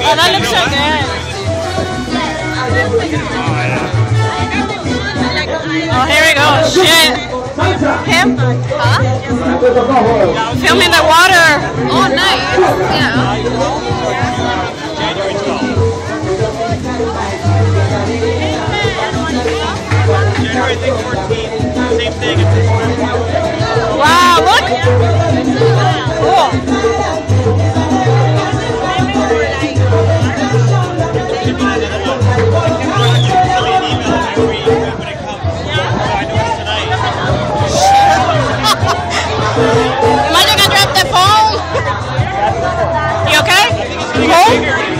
Oh, that looks so good. Oh, here we go. Shit. Him? Huh? Filming the water. Oh, nice. Yeah. January 12th. January 14th. Hey!